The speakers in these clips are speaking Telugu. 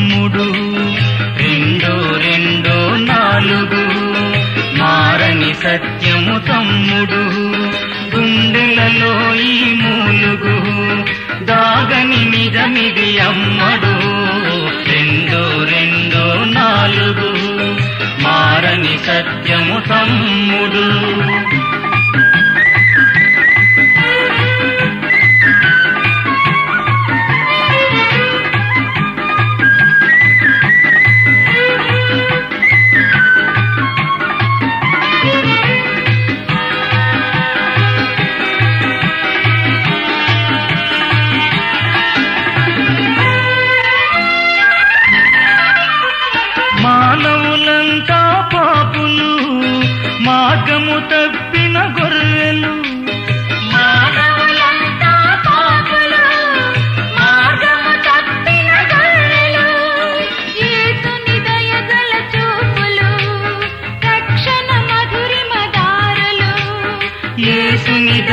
తమ్ముడు. రెండు రెండు నాలుగు. మారని సత్యము తమ్ముడు. గుండెలలో ఈ మూలుగు. దాగని నిజమిది అమ్మడు. రెండు రెండు నాలుగు. మారని సత్యము తమ్ముడు.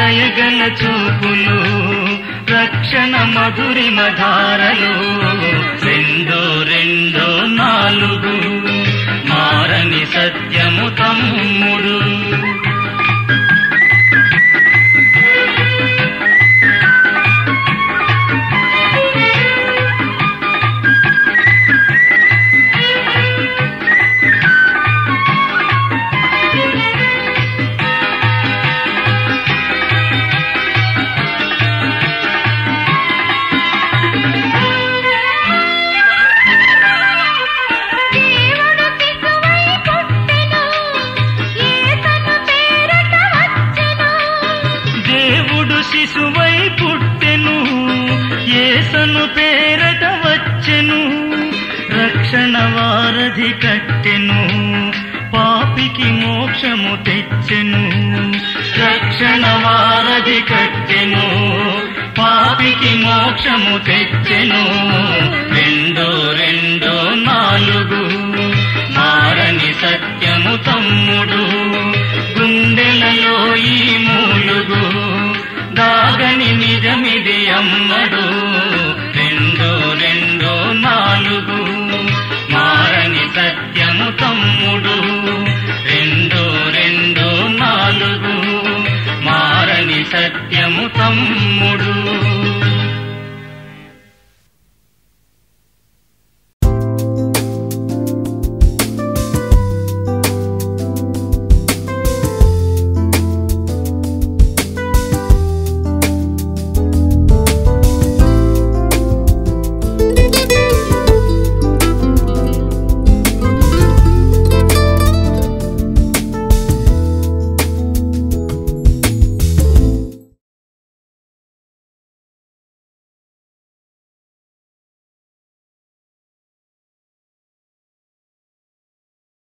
దయగల చూపులు రక్షణ మధురిమ ధారలు రెండో రెండో నాలుగు మారని సత్యము తమ్ముడు. శిశువై పుట్టెను ఏసను పేరట వచ్చెను రక్షణ వారధి కట్టెను పాపికి మోక్షము తెచ్చెను. రక్షణ వారధి కట్టెను పాపికి మోక్షము తెచ్చెను. రెండో రెండో నాలుగు ఉన్నాడు రెండు రెండు నాలుగు. మారని సత్యము తమ్ముడు. రెండు రెండు నాలుగు. మారని సత్యము తమ్ముడు.